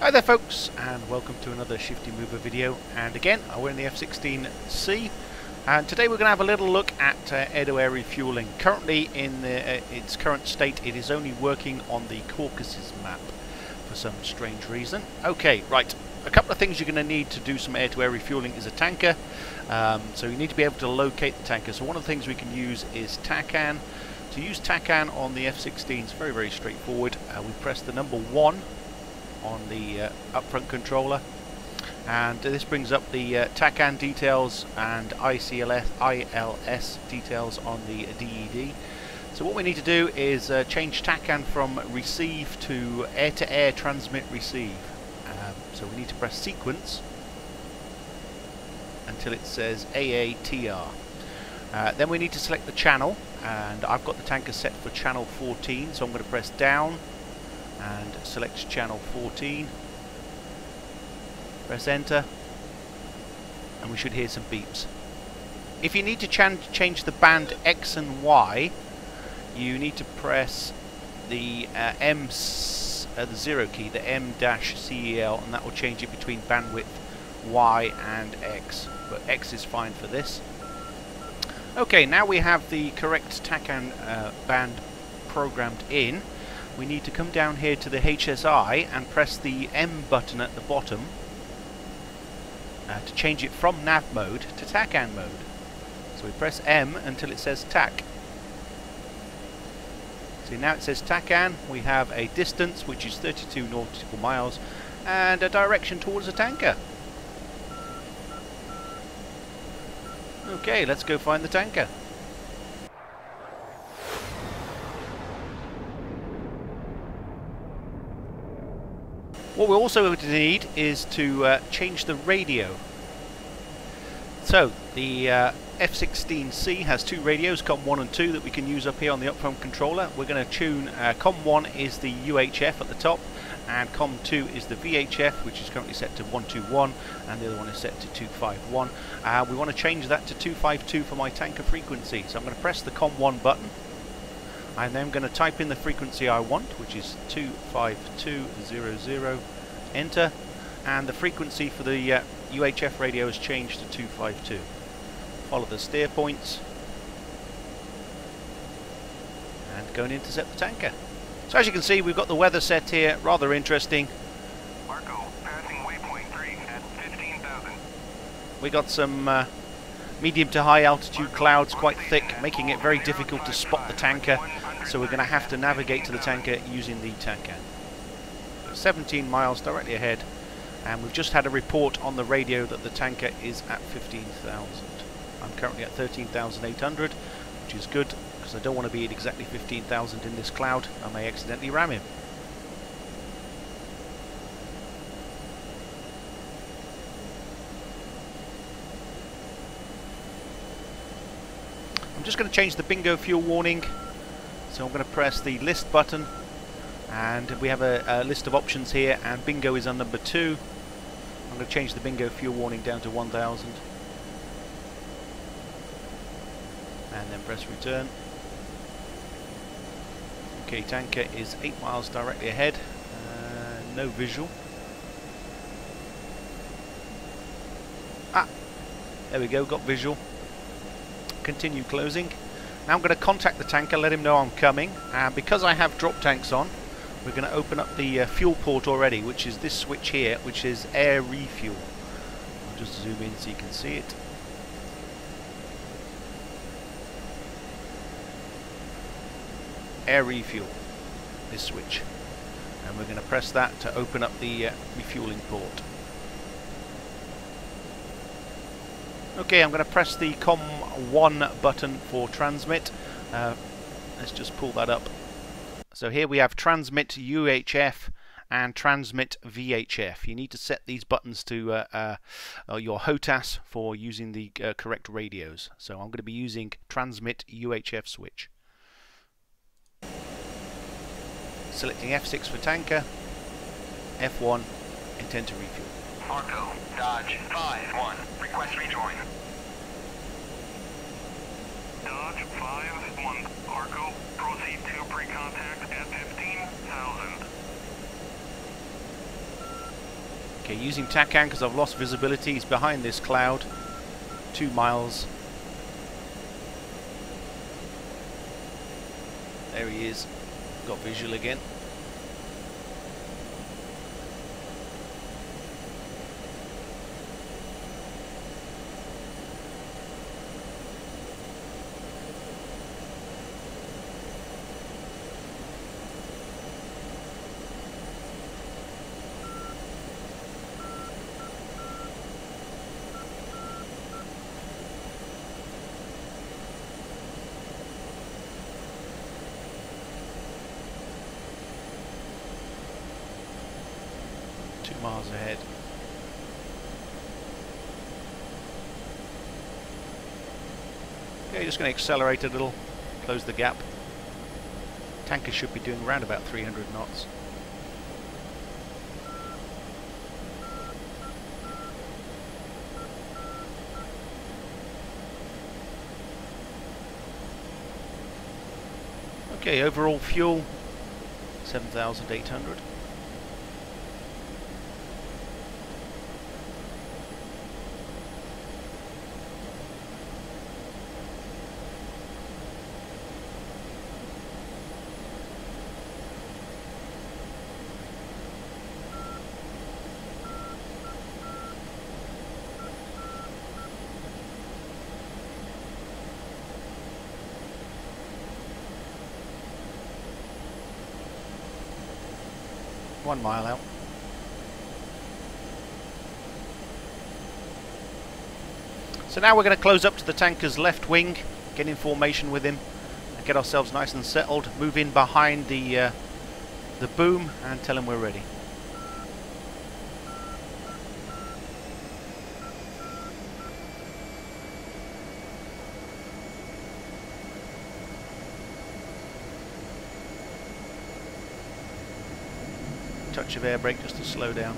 Hi there folks and welcome to another Shiftie Mover video and again we're in the F-16C and today we're going to have a little look at uh, air-to-air refueling. Currently in the, uh, its current state it is only working on the Caucasus map for some strange reason. Okay, right, a couple of things you're going to need to do some air-to-air -air refueling is a tanker. Um, so you need to be able to locate the tanker. So one of the things we can use is TACAN. To use TACAN on the F-16 is very very straightforward. Uh, we press the number 1 on the uh, upfront controller and this brings up the uh, TACAN details and ICLS, ILS details on the DED. So what we need to do is uh, change TACAN from receive to air-to-air -air transmit receive. Um, so we need to press sequence until it says AATR. Uh, then we need to select the channel and I've got the tanker set for channel 14 so I'm going to press down and select channel 14 press enter and we should hear some beeps. If you need to change the band X and Y you need to press the uh, M uh, the zero key the M dash SEL and that will change it between bandwidth Y and X but X is fine for this. Okay now we have the correct TACAN uh, band programmed in we need to come down here to the HSI and press the M button at the bottom uh, to change it from nav mode to TACAN mode. So we press M until it says TAC. See now it says TACAN, we have a distance which is 32 nautical miles and a direction towards a tanker. Okay, let's go find the tanker. What we also going to need is to uh, change the radio. So, the uh, F-16C has two radios, COM1 and 2, that we can use up here on the upfront controller. We're going to tune, uh, COM1 is the UHF at the top, and COM2 is the VHF, which is currently set to 121, and the other one is set to 251. Uh, we want to change that to 252 for my tanker frequency, so I'm going to press the COM1 button, I'm then going to type in the frequency I want, which is 25200, enter, and the frequency for the uh, UHF radio has changed to 252. Follow the steer points, and go and intercept the tanker. So as you can see, we've got the weather set here, rather interesting. Arco, passing waypoint 3 at 15,000. We got some uh, medium to high altitude clouds, quite thick, making it very difficult to spot the tanker so we're going to have to navigate to the tanker using the TACAN. 17 miles directly ahead and we've just had a report on the radio that the tanker is at 15,000. I'm currently at 13,800 which is good because I don't want to be at exactly 15,000 in this cloud. I may accidentally ram him. Just going to change the bingo fuel warning so I'm going to press the list button and we have a, a, list of options here and bingo is on number two. I'm going to change the bingo fuel warning down to 1000 and then press return. Okay, tanker is 8 miles directly ahead, uh, no visual. Ah, there we go, got visual. Continue closing. Now I'm going to contact the tanker, let him know I'm coming, and because I have drop tanks on, we're going to open up the uh, fuel port already, which is this switch here, which is air refuel. I'll just zoom in so you can see it. Air refuel, this switch. And we're going to press that to open up the uh, refueling port. Okay, I'm going to press the COM1 button for transmit. Uh, let's just pull that up. So here we have transmit UHF and transmit VHF. You need to set these buttons to uh, uh, uh your HOTAS for using the uh, correct radios. So I'm going to be using transmit UHF switch. Selecting F6 for tanker, F1, intend to refuel. Arco, Dodge 5-1, request rejoin. Dodge 5-1, Arco, proceed to pre-contact at 15,000. Okay, using TACAN because I've lost visibility. He's behind this cloud. Two miles. There he is. Got visual again. Miles ahead. Okay, just going to accelerate a little, close the gap. Tanker should be doing around about 300 knots. Okay, overall fuel 7,800. One mile out. So now we're going to close up to the tanker's left wing, get in formation with him, and get ourselves nice and settled. Move in behind the uh, the boom and tell him we're ready. Touch of air brake just to slow down.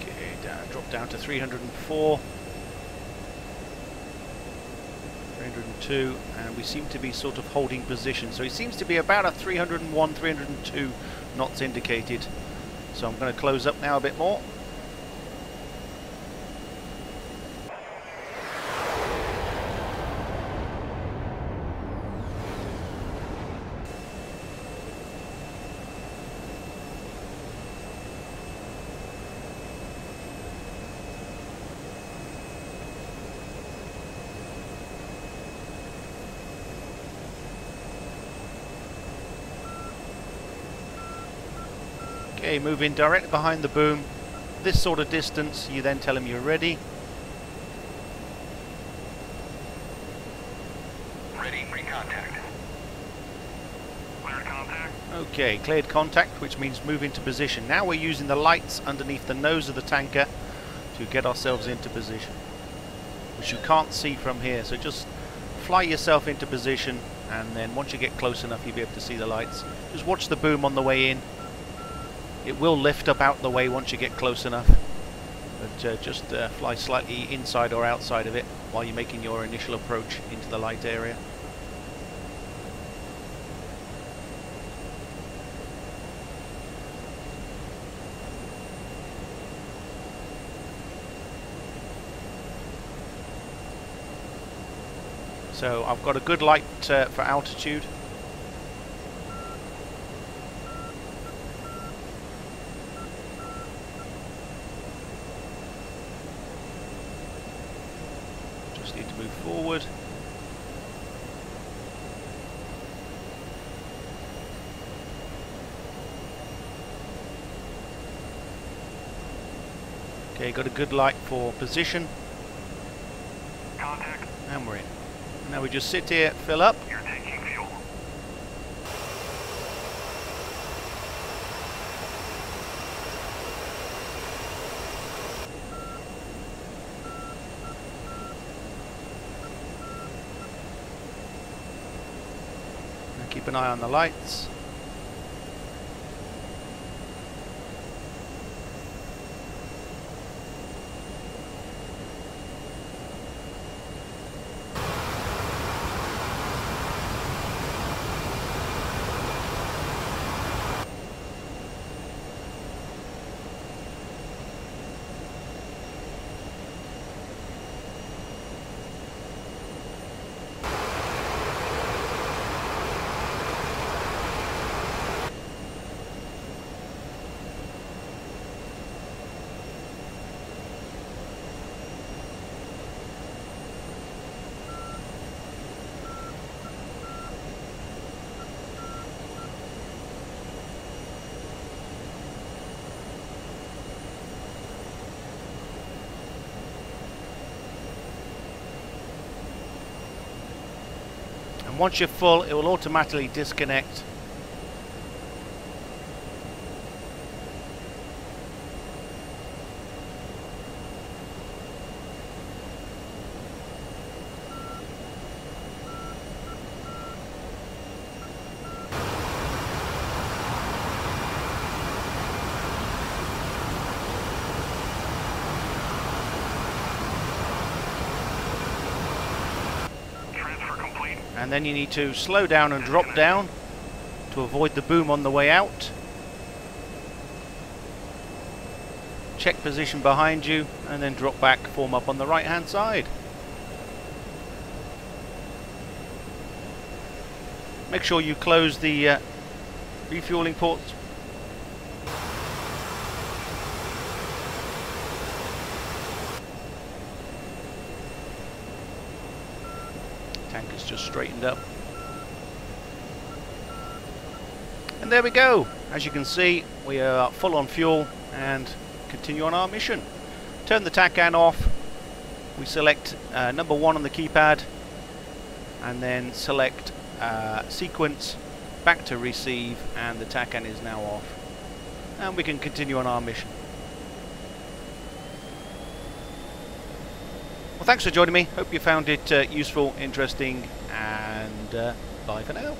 Okay, down, drop down to 304. 302 and we seem to be sort of holding position. So it seems to be about a 301 302 knots indicated. So I'm going to close up now a bit more Okay, move in directly behind the boom. This sort of distance, you then tell him you're ready. Ready for contact. Cleared contact. Okay, cleared contact, which means move into position. Now we're using the lights underneath the nose of the tanker to get ourselves into position, which you can't see from here. So just fly yourself into position, and then once you get close enough, you'll be able to see the lights. Just watch the boom on the way in. It will lift up out the way once you get close enough. But uh, just uh, fly slightly inside or outside of it while you're making your initial approach into the light area. So I've got a good light uh, for altitude. Just need to move forward. Okay, got a good light for position, Contact. and we're in. Now we just sit here, fill up, You're taking fuel. keep an eye on the lights. And once you're full, it will automatically disconnect. And then you need to slow down and drop down to avoid the boom on the way out. Check position behind you and then drop back, form up on the right hand side. Make sure you close the uh, refueling ports. Tank is just straightened up. And there we go. As you can see, we are full on fuel and continue on our mission. Turn the TACAN off. We select uh, number one on the keypad and then select uh, sequence back to receive and the TACAN is now off. And we can continue on our mission. Thanks for joining me. Hope you found it uh, useful, interesting, and uh, bye for now.